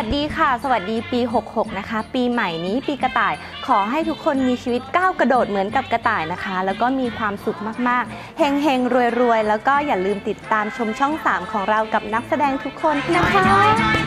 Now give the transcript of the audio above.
วัสดีค่ะ สวัสดีปี 66 นะคะ ปีใหม่นี้ปีกระต่าย ขอให้ทุกคนมีชีวิตก้าวกระโดดเหมือนกับกระต่ายนะคะ แล้วก็มีความสุขมากๆ เฮงเฮงรวยรวยๆ แล้วก็อย่าลืมติดตามชมช่อง 3 ของเรากับนักแสดงทุกคนนะคะ